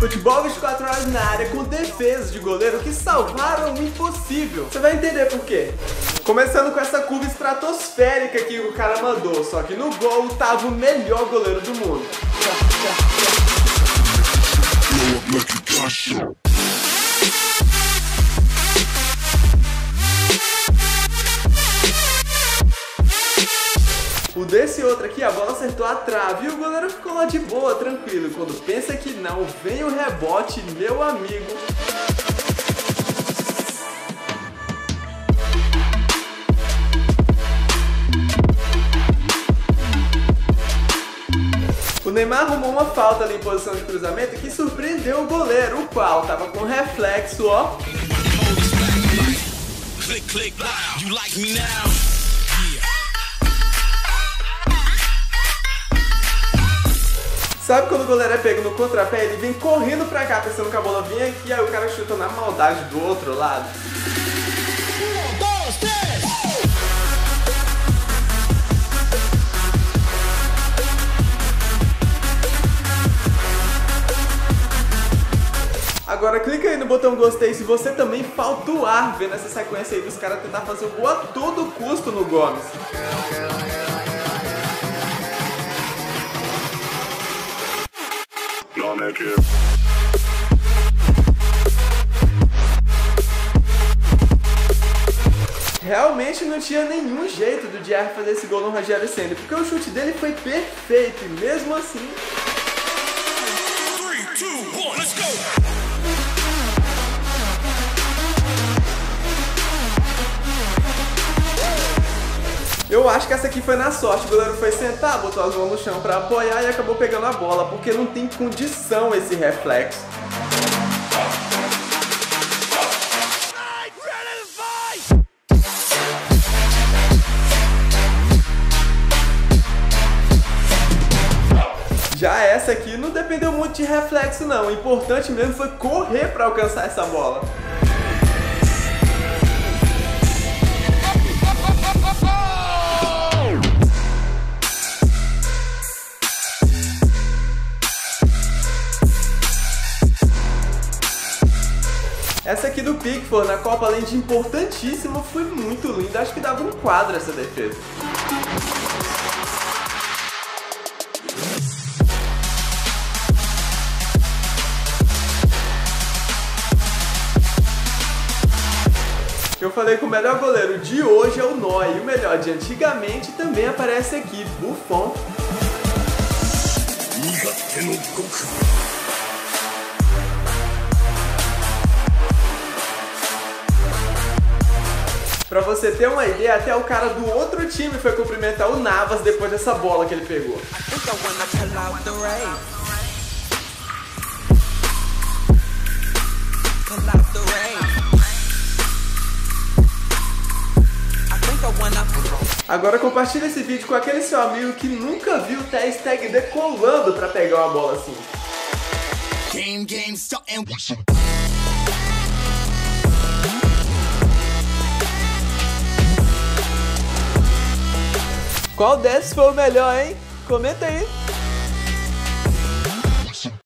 Futebol 24 horas na área com defesas de goleiro que salvaram o impossível. Você vai entender por quê. Começando com essa curva estratosférica que o cara mandou, só que no gol tava o melhor goleiro do mundo. Desse outro aqui, a bola acertou a trave e o goleiro ficou lá de boa, tranquilo. Quando pensa que não, vem o rebote, meu amigo. O Neymar arrumou uma falta ali em posição de cruzamento que surpreendeu o goleiro, o qual tava com reflexo, ó. Click, click, you like me now? Sabe quando o goleiro é pego no contrapé, ele vem correndo pra cá pensando que a bola vinha aqui, aí o cara chuta na maldade do outro lado. Agora clica aí no botão gostei se você também falta o ar vendo essa sequência aí dos caras tentar fazer o gol a todo custo no Gomes. Realmente não tinha nenhum jeito do Dier fazer esse gol no Rogério Senna, porque o chute dele foi perfeito e mesmo assim. Eu acho que essa aqui foi na sorte. O goleiro foi sentar, botou as mãos no chão para apoiar e acabou pegando a bola, porque não tem condição esse reflexo. Já essa aqui não dependeu muito de reflexo não, o importante mesmo foi correr para alcançar essa bola. Essa aqui do Pickford na Copa, além de importantíssima, foi muito linda. Acho que dava um quadro essa defesa. Eu falei que o melhor goleiro de hoje é o Noy, e o melhor de antigamente também aparece aqui, Buffon. Pra você ter uma ideia, até o cara do outro time foi cumprimentar o Navas depois dessa bola que ele pegou. Agora compartilha esse vídeo com aquele seu amigo que nunca viu o Ter decolando pra pegar uma bola assim. Game, game, Qual desses foi o melhor, hein? Comenta aí.